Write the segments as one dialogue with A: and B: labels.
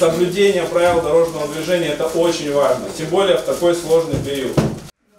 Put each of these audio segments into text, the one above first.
A: соблюдение правил дорожного движения – это очень важно, тем более в такой сложный период.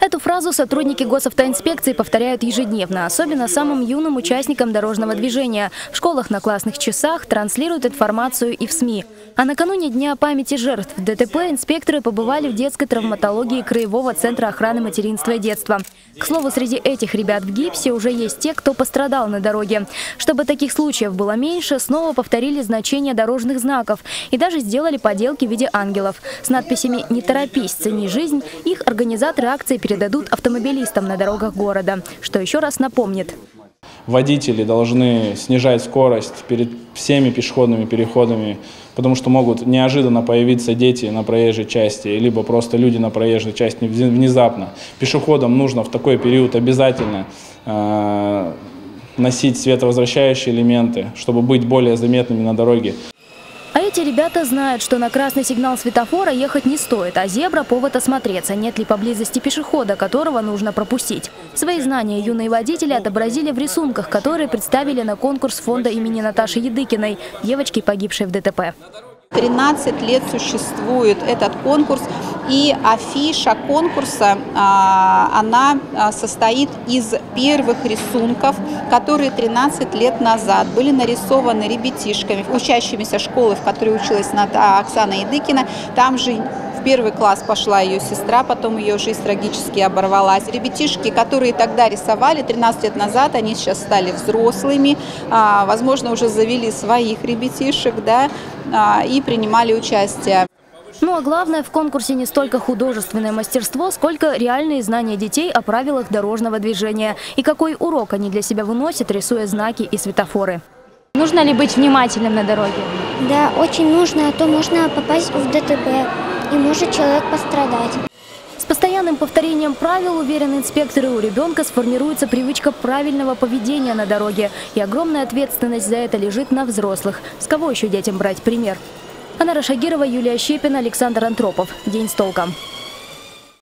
B: Эту фразу сотрудники госавтоинспекции повторяют ежедневно, особенно самым юным участникам дорожного движения. В школах на классных часах транслируют информацию и в СМИ. А накануне Дня памяти жертв ДТП инспекторы побывали в детской травматологии Краевого центра охраны материнства и детства. К слову, среди этих ребят в гипсе уже есть те, кто пострадал на дороге. Чтобы таких случаев было меньше, снова повторили значение дорожных знаков и даже сделали поделки в виде ангелов. С надписями «Не торопись, цени жизнь» их организаторы акции передадут автомобилистам на дорогах города, что еще раз напомнит.
A: Водители должны снижать скорость перед всеми пешеходными переходами, потому что могут неожиданно появиться дети на проезжей части, либо просто люди на проезжей части внезапно. Пешеходам нужно в такой период обязательно э, носить световозвращающие элементы, чтобы быть более заметными на дороге.
B: А эти ребята знают, что на красный сигнал светофора ехать не стоит, а зебра – повод осмотреться, нет ли поблизости пешехода, которого нужно пропустить. Свои знания юные водители отобразили в рисунках, которые представили на конкурс фонда имени Наташи Едыкиной, девочки, погибшей в ДТП.
C: 13 лет существует этот конкурс, и афиша конкурса, а, она а, состоит из первых рисунков, которые 13 лет назад были нарисованы ребятишками, учащимися школы, в которой училась Оксана Едыкина. Там же в первый класс пошла ее сестра, потом ее жизнь трагически оборвалась. Ребятишки, которые тогда рисовали 13 лет назад, они сейчас стали взрослыми, а, возможно, уже завели своих ребятишек, да, а, и принимали участие.
B: Ну а главное в конкурсе не столько художественное мастерство, сколько реальные знания детей о правилах дорожного движения и какой урок они для себя выносят, рисуя знаки и светофоры.
D: Нужно ли быть внимательным на дороге?
E: Да, очень нужно, а то можно попасть в ДТП и может человек пострадать.
B: С постоянным повторением правил, уверены инспекторы, у ребенка сформируется привычка правильного поведения на дороге. И огромная ответственность за это лежит на взрослых. С кого еще детям брать пример? Анара Шагирова, Юлия Щепина, Александр Антропов. День с толком.